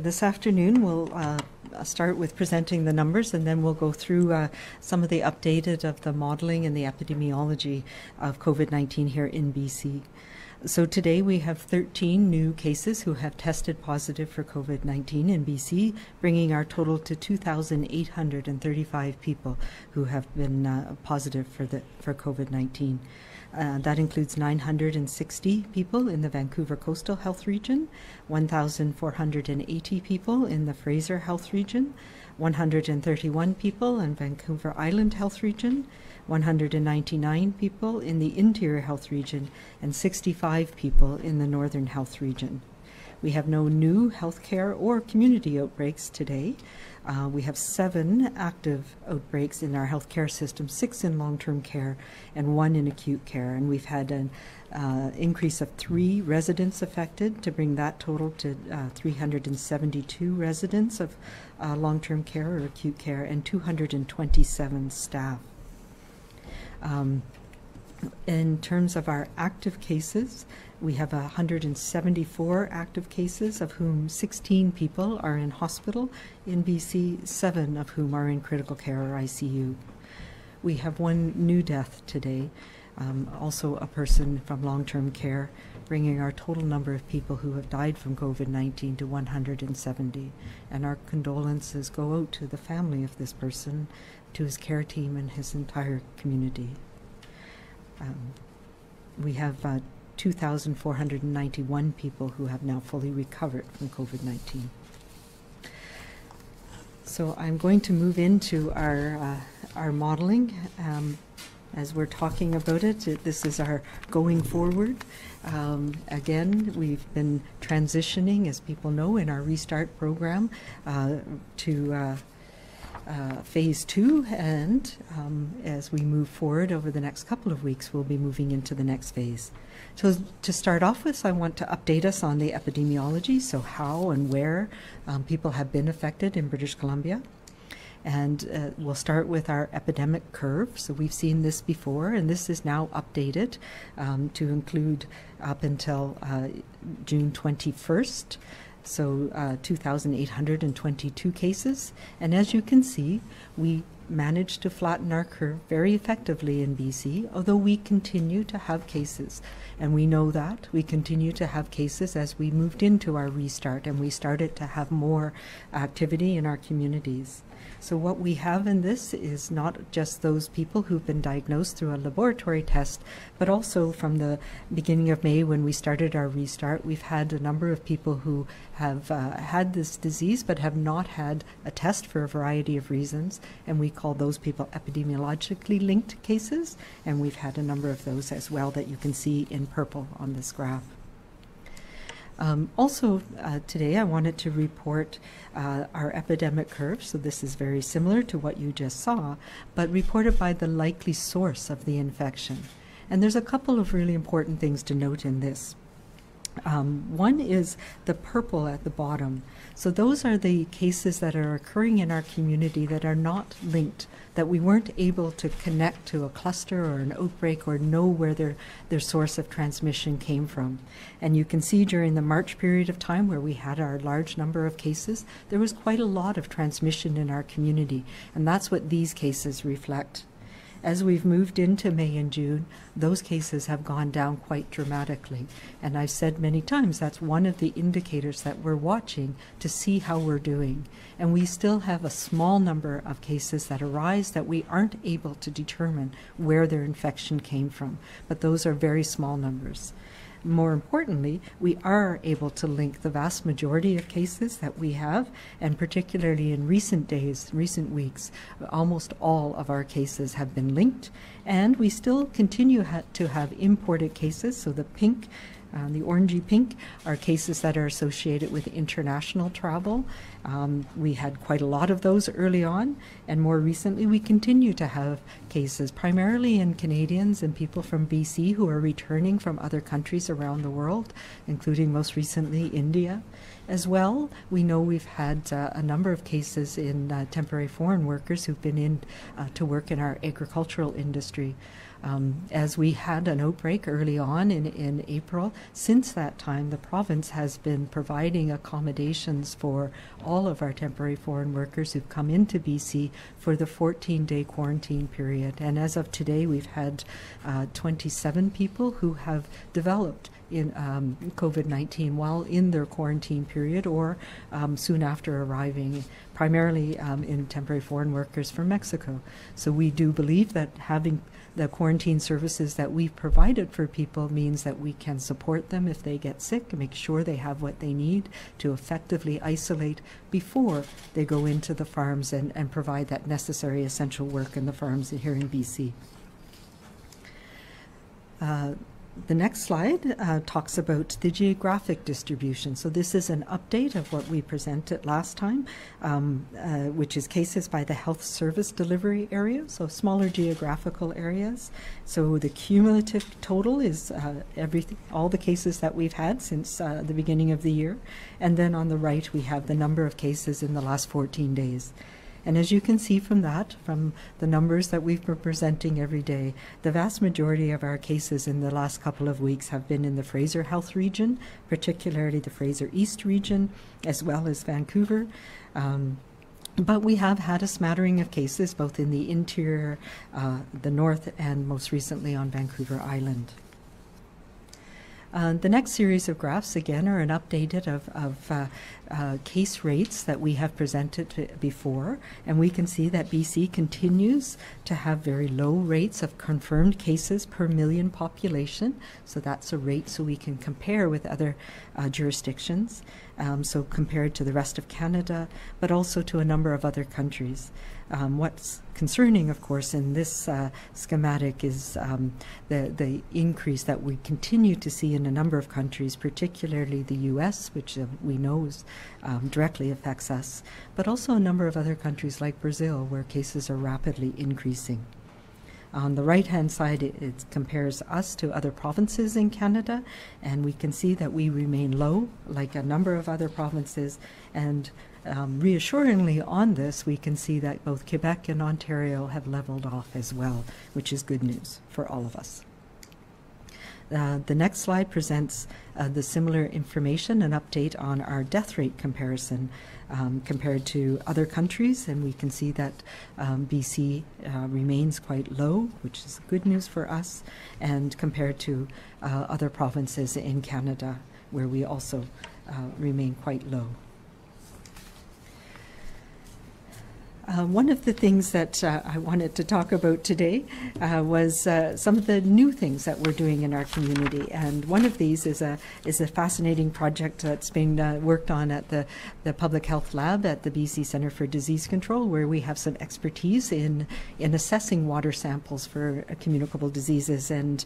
This afternoon, we'll uh, start with presenting the numbers and then we'll go through uh, some of the updated of the modeling and the epidemiology of COVID 19 here in BC. So today we have 13 new cases who have tested positive for COVID 19 in BC, bringing our total to 2,835 people who have been uh, positive for, the, for COVID 19. Uh, that includes 960 people in the Vancouver Coastal Health Region, 1,480 people in the Fraser Health Region, 131 people in Vancouver Island Health Region, 199 people in the Interior Health Region, and 65 people in the Northern Health Region. We have no new healthcare or community outbreaks today. Uh, we have seven active outbreaks in our healthcare system, six in long-term care, and one in acute care. And we've had an uh, increase of three residents affected to bring that total to uh, 372 residents of uh, long-term care or acute care, and 227 staff. Um, in terms of our active cases, we have 174 active cases, of whom 16 people are in hospital in BC, seven of whom are in critical care or ICU. We have one new death today, um, also a person from long term care, bringing our total number of people who have died from COVID 19 to 170. And our condolences go out to the family of this person, to his care team, and his entire community. Um, we have uh, 2,491 people who have now fully recovered from COVID 19. So I'm going to move into our, uh, our modeling. Um, as we're talking about it, this is our going forward. Um, again, we've been transitioning, as people know, in our restart program uh, to uh, uh, phase two, and um, as we move forward over the next couple of weeks, we'll be moving into the next phase. So, to start off with, I want to update us on the epidemiology, so how and where um, people have been affected in British Columbia. And uh, we'll start with our epidemic curve. So we've seen this before, and this is now updated um, to include up until uh, June 21st so uh, 2,822 cases. And as you can see, we managed to flatten our curve very effectively in BC, although we continue to have cases. And we know that. We continue to have cases as we moved into our restart and we started to have more activity in our communities. So, what we have in this is not just those people who've been diagnosed through a laboratory test, but also from the beginning of May when we started our restart, we've had a number of people who have uh, had this disease but have not had a test for a variety of reasons. And we call those people epidemiologically linked cases. And we've had a number of those as well that you can see in purple on this graph. Um, also, uh, today I wanted to report uh, our epidemic curve. So, this is very similar to what you just saw, but reported by the likely source of the infection. And there's a couple of really important things to note in this. Um, one is the purple at the bottom. So, those are the cases that are occurring in our community that are not linked, that we weren't able to connect to a cluster or an outbreak or know where their, their source of transmission came from. And you can see during the March period of time where we had our large number of cases, there was quite a lot of transmission in our community. And that's what these cases reflect. As we've moved into May and June, those cases have gone down quite dramatically. And I've said many times that's one of the indicators that we're watching to see how we're doing. And we still have a small number of cases that arise that we aren't able to determine where their infection came from. But those are very small numbers more importantly, we are able to link the vast majority of cases that we have, and particularly in recent days, recent weeks, almost all of our cases have been linked. And we still continue ha- to have imported cases, so the pink uh, the orangey pink are cases that are associated with international travel. Um, we had quite a lot of those early on, and more recently, we continue to have cases, primarily in Canadians and people from BC who are returning from other countries around the world, including most recently India. As well, we know we've had uh, a number of cases in uh, temporary foreign workers who've been in uh, to work in our agricultural industry. Um, as we had an outbreak early on in, in April, since that time, the province has been providing accommodations for all of our temporary foreign workers who've come into BC for the 14 day quarantine period. And as of today, we've had uh, 27 people who have developed in um, COVID 19 while in their quarantine period or um, soon after arriving, primarily um, in temporary foreign workers from Mexico. So we do believe that having the quarantine services that we've provided for people means that we can support them if they get sick, make sure they have what they need to effectively isolate before they go into the farms and, and provide that necessary essential work in the farms here in BC. Uh, the next slide uh, talks about the geographic distribution. So this is an update of what we presented last time, um, uh, which is cases by the health service delivery area, so smaller geographical areas. So the cumulative total is uh, everything, all the cases that we've had since uh, the beginning of the year. And then on the right, we have the number of cases in the last 14 days. And as you can see from that, from the numbers that we've been presenting every day, the vast majority of our cases in the last couple of weeks have been in the Fraser Health region, particularly the Fraser East region, as well as Vancouver. Um, but we have had a smattering of cases both in the interior, uh, the north, and most recently on Vancouver Island. Uh, the next series of graphs, again, are an updated of, of uh, uh, case rates that we have presented before, and we can see that BC continues to have very low rates of confirmed cases per million population. So that's a rate so we can compare with other uh, jurisdictions, um, so compared to the rest of Canada, but also to a number of other countries. Um, what's concerning, of course, in this uh, schematic is um, the, the increase that we continue to see in a number of countries, particularly the U.S., which uh, we know is, um, directly affects us, but also a number of other countries like Brazil, where cases are rapidly increasing. On the right hand side, it, it, compares us to other provinces in Canada, and we can see that we remain low, like a number of other provinces, and um, reassuringly on this, we can see that both Quebec and Ontario have leveled off as well, which is good news for all of us. Uh, the next slide presents uh, the similar information, an update on our death rate comparison um, compared to other countries, and we can see that um, BC uh, remains quite low, which is good news for us, and compared to uh, other provinces in Canada, where we also uh, remain quite low. Uh, one of the things that uh, I wanted to talk about today uh, was uh, some of the new things that we're doing in our community, and one of these is a is a fascinating project that's being uh, worked on at the the Public Health Lab at the BC Centre for Disease Control, where we have some expertise in in assessing water samples for uh, communicable diseases, and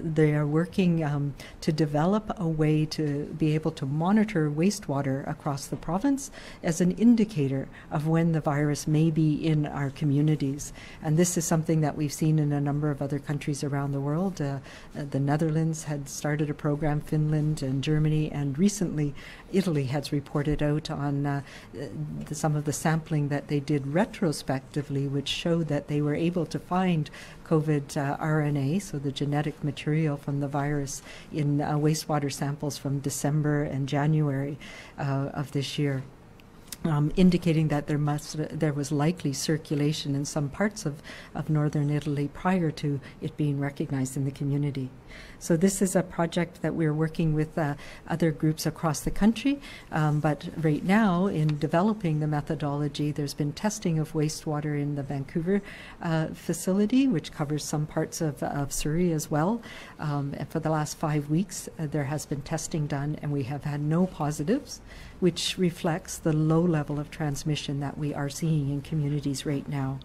they are working um, to develop a way to be able to monitor wastewater across the province as an indicator of when the virus may be in our communities. And this is something that we've seen in a number of other countries around the world. Uh, uh, the Netherlands had started a program, Finland and Germany, and recently Italy has reported out on uh, the, some of the sampling that they did retrospectively, which showed that they were able to find COVID uh, RNA, so the genetic material from the virus, in uh, wastewater samples from December and January uh, of this year um, indicating that there must there was likely circulation in some parts of, of northern Italy prior to it being recognized in the community. So this is a project that we're working with uh, other groups across the country, um, but right now in developing the methodology, there's been testing of wastewater in the Vancouver uh, facility, which covers some parts of, of Surrey as well. Um, and for the last five weeks, uh, there has been testing done, and we have had no positives, which reflects the low level of transmission that we are seeing in communities right now.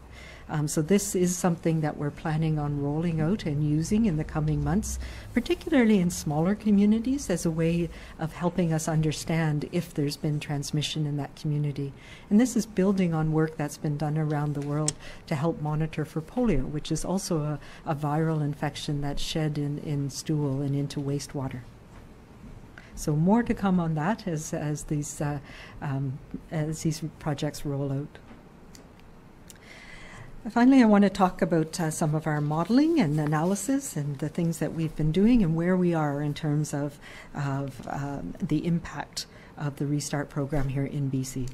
Um, so this is something that we're planning on rolling out and using in the coming months, particularly in smaller communities as a way of helping us understand if there's been transmission in that community. And this is building on work that's been done around the world to help monitor for polio, which is also a, a viral infection that's shed in, in stool and into wastewater. So more to come on that as, as these uh, um, as these projects roll out. Finally, I want to talk about uh, some of our modeling and analysis and the things that we've been doing and where we are in terms of, of um, the impact of the Restart program here in BC.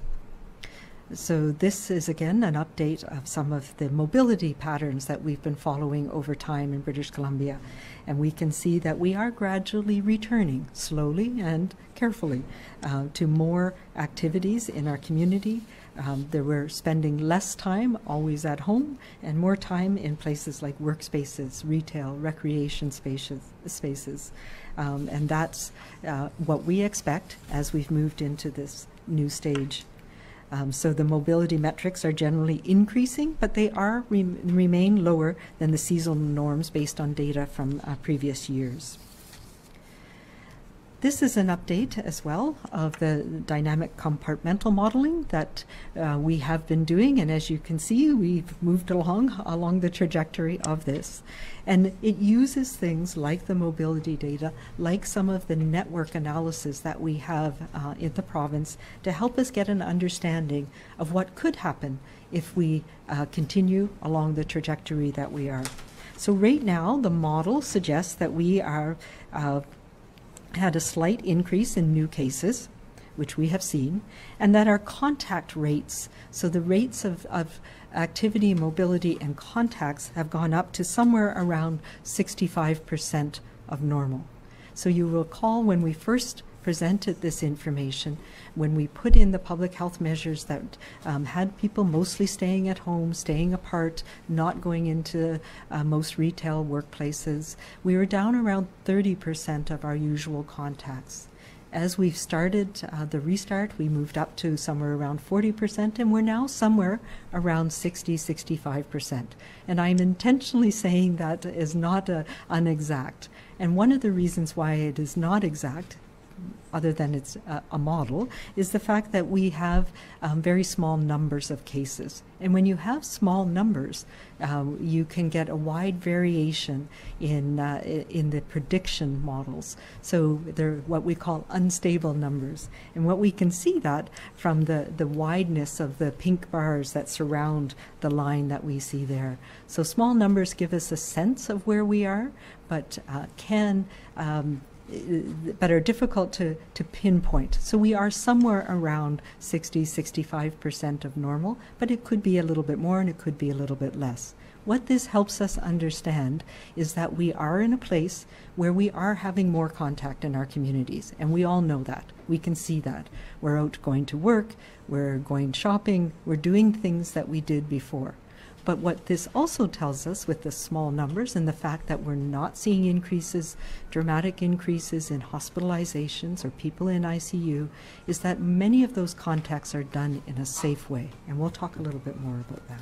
So this is again an update of some of the mobility patterns that we've been following over time in British Columbia. And we can see that we are gradually returning slowly and carefully uh, to more activities in our community, um, that we're spending less time always at home and more time in places like workspaces, retail, recreation spaces. spaces. Um, and that's uh, what we expect as we've moved into this new stage. Um, so the mobility metrics are generally increasing, but they are re remain lower than the seasonal norms based on data from uh, previous years. This is an update as well of the dynamic compartmental modeling that uh, we have been doing. And as you can see, we've moved along along the trajectory of this. And it uses things like the mobility data, like some of the network analysis that we have uh, in the province to help us get an understanding of what could happen if we uh, continue along the trajectory that we are. So right now, the model suggests that we are uh, had a slight increase in new cases, which we have seen, and that our contact rates, so the rates of, of activity, mobility, and contacts have gone up to somewhere around 65% of normal. So you recall when we first presented this information, when we put in the public health measures that um, had people mostly staying at home, staying apart, not going into uh, most retail workplaces, we were down around 30% of our usual contacts. As we've started uh, the restart, we moved up to somewhere around 40%, and we're now somewhere around 60, 65%. And I'm intentionally saying that is not uh, unexact. And one of the reasons why it is not exact other than it's a, model, is the fact that we have um, very small numbers of cases. And when you have small numbers, um, you can get a wide variation in, uh, in the prediction models. So they're what we call unstable numbers. And what we can see that from the, the wideness of the pink bars that surround the line that we see there. So small numbers give us a sense of where we are, but uh, can um, Uh, but are difficult to, to pinpoint. So we are somewhere around 60, 65% of normal, but it could be a little bit more and it could be a little bit less. What this helps us understand is that we are in a place where we are having more contact in our communities, and we all know that. We can see that. We're out going to work, we're going shopping, we're doing things that we did before. But what this also tells us with the small numbers and the fact that we're not seeing increases, dramatic increases in hospitalizations or people in ICU, is that many of those contacts are done in a safe way. And we'll talk a little bit more about that.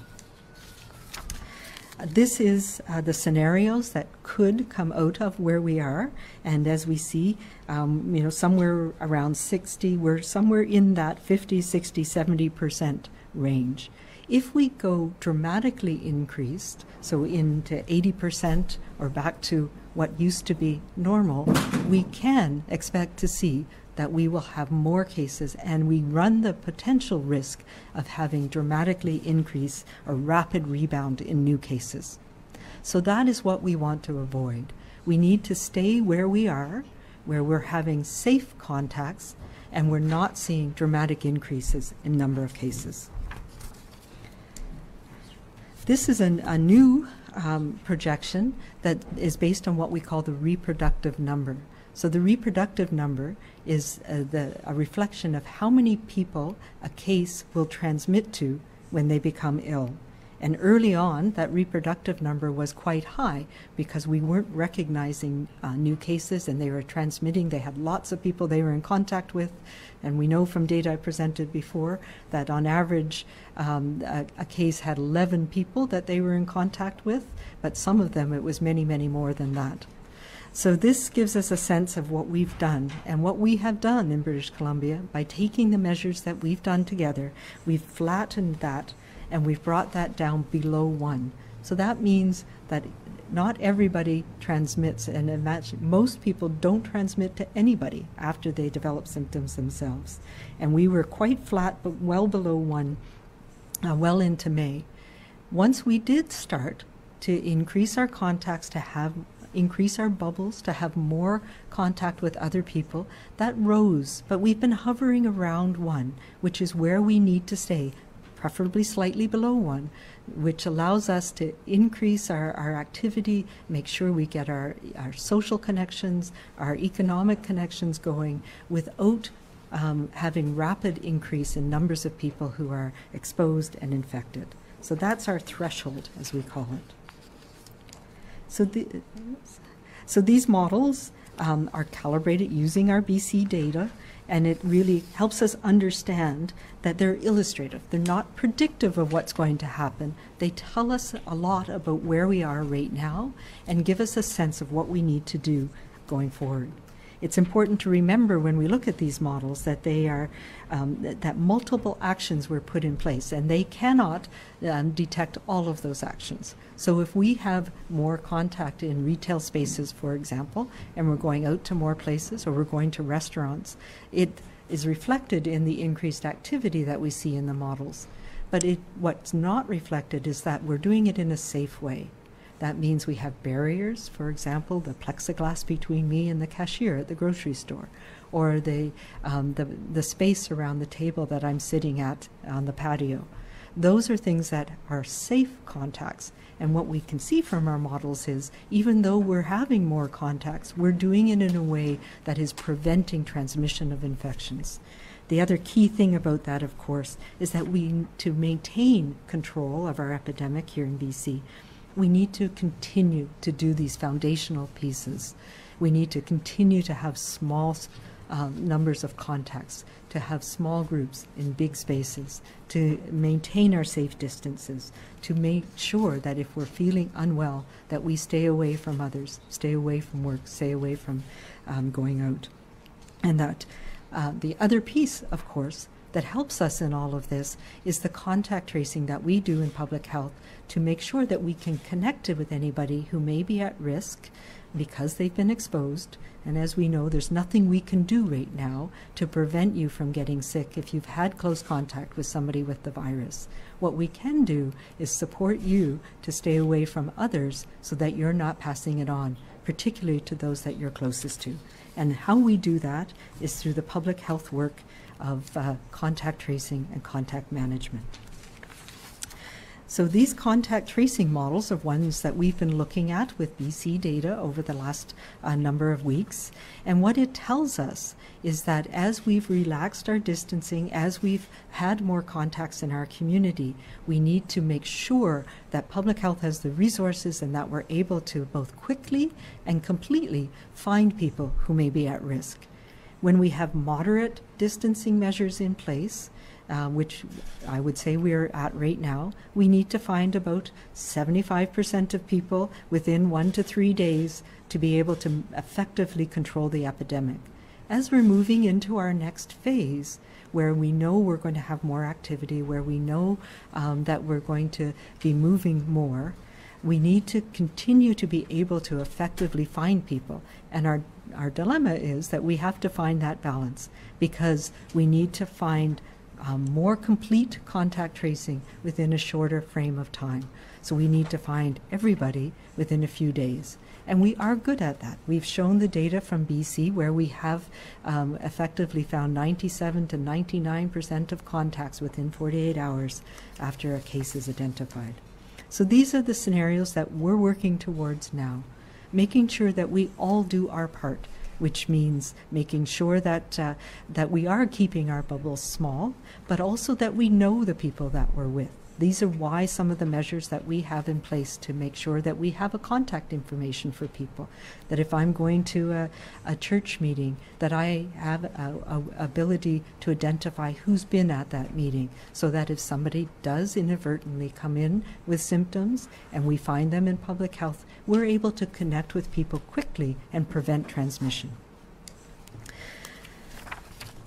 This is uh, the scenarios that could come out of where we are. And as we see, um, you know, somewhere around 60, we're somewhere in that 50, 60, 70% range. If we go dramatically increased, so into 80% or back to what used to be normal, we can expect to see that we will have more cases and we run the potential risk of having dramatically increase or rapid rebound in new cases. So that is what we want to avoid. We need to stay where we are, where we're having safe contacts and we're not seeing dramatic increases in number of cases. This is an, a new um, projection that is based on what we call the reproductive number. So the reproductive number is uh, the, a reflection of how many people a case will transmit to when they become ill. And early on, that reproductive number was quite high because we weren't recognizing uh, new cases and they were transmitting. They had lots of people they were in contact with. And we know from data I presented before that on average, um, a, a case had 11 people that they were in contact with, but some of them it was many, many more than that. So this gives us a sense of what we've done and what we have done in British Columbia by taking the measures that we've done together. We've flattened that and we've brought that down below one. So that means that not everybody transmits, and imagine, most people don't transmit to anybody after they develop symptoms themselves. And we were quite flat, but well below one, uh, well into May. once we did start to increase our contacts, to have increase our bubbles, to have more contact with other people, that rose. But we've been hovering around one, which is where we need to stay, preferably slightly below one, which allows us to increase our, our activity, make sure we get our, our social connections, our economic connections going without um, having rapid increase in numbers of people who are exposed and infected. So that's our threshold, as we call it. So, the, so these models um, are calibrated using our BC data, and it really helps us understand that they're illustrative. They're not predictive of what's going to happen. They tell us a lot about where we are right now and give us a sense of what we need to do going forward it's important to remember when we look at these models that they are um, that, that, multiple actions were put in place and they cannot um, detect all of those actions. So if we have more contact in retail spaces, for example, and we're going out to more places or we're going to restaurants, it is reflected in the increased activity that we see in the models. But it, what's not reflected is that we're doing it in a safe way. That means we have barriers, for example, the plexiglass between me and the cashier at the grocery store, or the, um, the, the space around the table that I'm sitting at on the patio. Those are things that are safe contacts. And what we can see from our models is even though we're having more contacts, we're doing it in a way that is preventing transmission of infections. The other key thing about that, of course, is that we, to maintain control of our epidemic here in BC, we need to continue to do these foundational pieces. We need to continue to have small um, numbers of contacts, to have small groups in big spaces, to maintain our safe distances, to make sure that if we're feeling unwell, that we stay away from others, stay away from work, stay away from um, going out. And that uh, the other piece, of course, that helps us in all of this is the contact tracing that we do in public health to make sure that we can connect with anybody who may be at risk because they've been exposed. And as we know, there's nothing we can do right now to prevent you from getting sick if you've had close contact with somebody with the virus. What we can do is support you to stay away from others so that you're not passing it on, particularly to those that you're closest to. And how we do that is through the public health work of uh, contact tracing and contact management. So these contact tracing models are ones that we've been looking at with BC data over the last uh, number of weeks. And what it tells us is that as we've relaxed our distancing, as we've had more contacts in our community, we need to make sure that public health has the resources and that we're able to both quickly and completely find people who may be at risk. When we have moderate distancing measures in place, uh, which I would say we're at right now, we need to find about 75% of people within one to three days to be able to effectively control the epidemic. As we're moving into our next phase, where we know we're going to have more activity, where we know um, that we're going to be moving more, we need to continue to be able to effectively find people. And our, our dilemma is that we have to find that balance because we need to find um, more complete contact tracing within a shorter frame of time. So we need to find everybody within a few days. And we are good at that. We've shown the data from BC where we have um, effectively found 97 to 99% of contacts within 48 hours after a case is identified. So these are the scenarios that we're working towards now, making sure that we all do our part which means making sure that uh, that we are keeping our bubbles small, but also that we know the people that we're with. These are why some of the measures that we have in place to make sure that we have a contact information for people. That if I'm going to a, a church meeting, that I have a, a, ability to identify who's been at that meeting, so that if somebody does inadvertently come in with symptoms and we find them in public health, we're able to connect with people quickly and prevent transmission.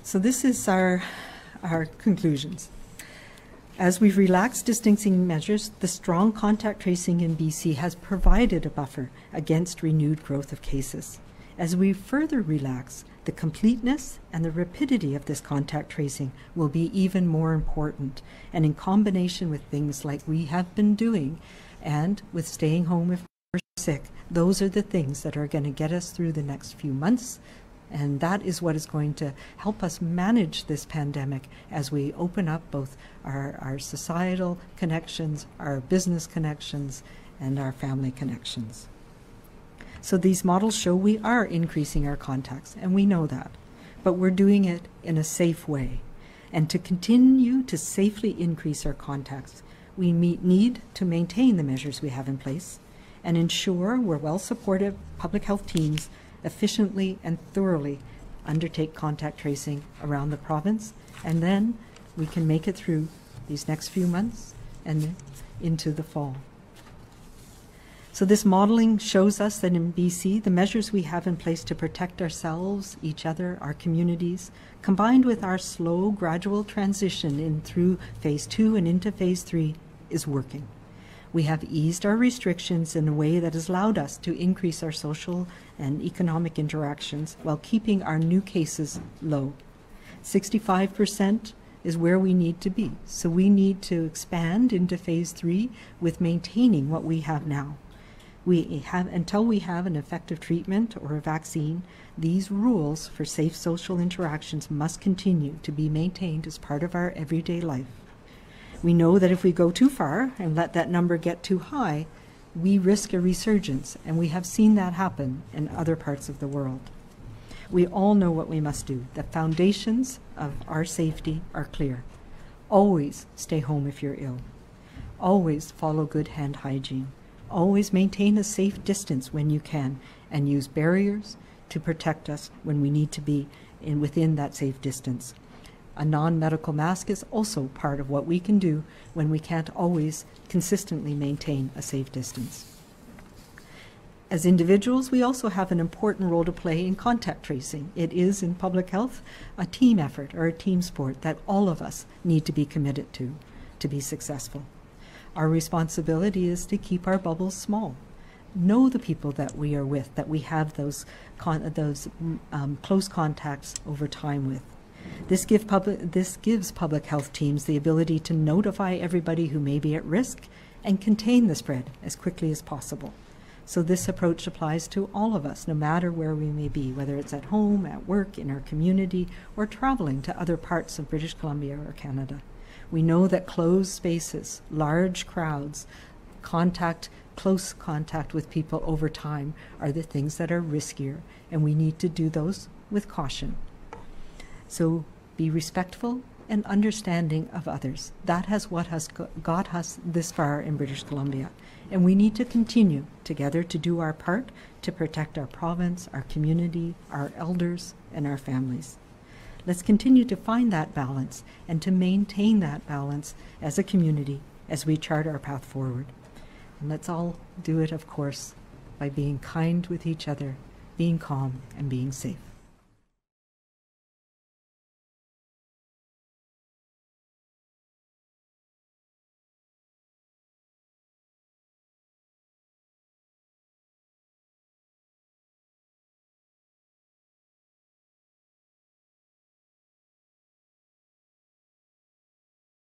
So this is our our conclusions. As we've relaxed distancing measures, the strong contact tracing in BC has provided a buffer against renewed growth of cases. As we further relax, The completeness and the rapidity of this contact tracing will be even more important, and in combination with things like we have been doing and with staying home if we're sick, those are the things that are going to get us through the next few months. And that is what is going to help us manage this pandemic as we open up both our, our societal connections, our business connections, and our family connections. So these models show we are increasing our contacts, and we know that. But we're doing it in a safe way. And to continue to safely increase our contacts, we meet, need to maintain the measures we have in place and ensure we're well supported public health teams efficiently and thoroughly undertake contact tracing around the province, and then we can make it through these next few months and into the fall. So this modeling shows us that in BC, the measures we have in place to protect ourselves, each other, our communities, combined with our slow, gradual transition in through phase two and into phase three, is working. We have eased our restrictions in a way that has allowed us to increase our social and economic interactions while keeping our new cases low. 65% is where we need to be. So we need to expand into phase three with maintaining what we have now. We have until we have an effective treatment or a vaccine, these rules for safe social interactions must continue to be maintained as part of our everyday life. We know that if we go too far and let that number get too high, we risk a resurgence, and we have seen that happen in other parts of the world. We all know what we must do. The foundations of our safety are clear. Always stay home if you're ill. Always follow good hand hygiene. Always maintain a safe distance when you can and use barriers to protect us when we need to be in within that safe distance. A non medical mask is also part of what we can do when we can't always consistently maintain a safe distance. As individuals, we also have an important role to play in contact tracing. It is, in public health, a team effort or a team sport that all of us need to be committed to to be successful. Our responsibility is to keep our bubbles small. Know the people that we are with, that we have those, those um, close contacts over time with. This, give public, this gives public health teams the ability to notify everybody who may be at risk and contain the spread as quickly as possible. So, this approach applies to all of us, no matter where we may be, whether it's at home, at work, in our community, or traveling to other parts of British Columbia or Canada. We know that closed spaces, large crowds, contact, close contact with people over time are the things that are riskier, and we need to do those with caution. So be respectful and understanding of others. That has what has got us this far in British Columbia. And we need to continue together to do our part to protect our province, our community, our elders, and our families. Let's continue to find that balance and to maintain that balance as a community as we chart our path forward. And let's all do it, of course, by being kind with each other, being calm, and being safe.